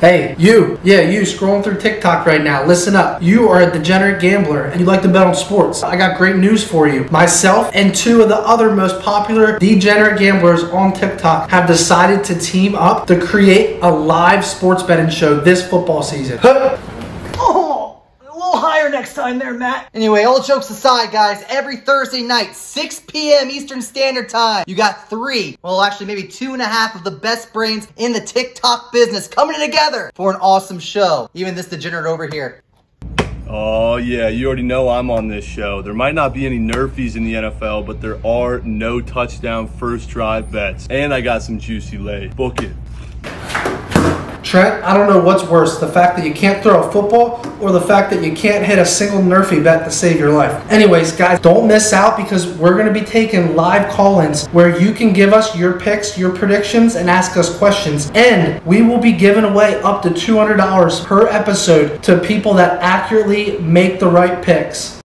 Hey, you, yeah, you scrolling through TikTok right now, listen up. You are a degenerate gambler and you like to bet on sports. I got great news for you. Myself and two of the other most popular degenerate gamblers on TikTok have decided to team up to create a live sports betting show this football season. A little higher next time there, Matt. Anyway, all jokes aside, guys, every Thursday night, 6 p.m. Eastern Standard Time, you got three, well, actually, maybe two and a half of the best brains in the TikTok business coming together for an awesome show. Even this degenerate over here. Oh, yeah, you already know I'm on this show. There might not be any NRFIs in the NFL, but there are no touchdown first drive bets. And I got some juicy lay. Book it. Trent, I don't know what's worse, the fact that you can't throw a football or the fact that you can't hit a single NRFI bet to save your life. Anyways, guys, don't miss out because we're going to be taking live call-ins where you can give us your picks, your predictions, and ask us questions. And we will be giving away up to $200 per episode to people that accurately make the right picks.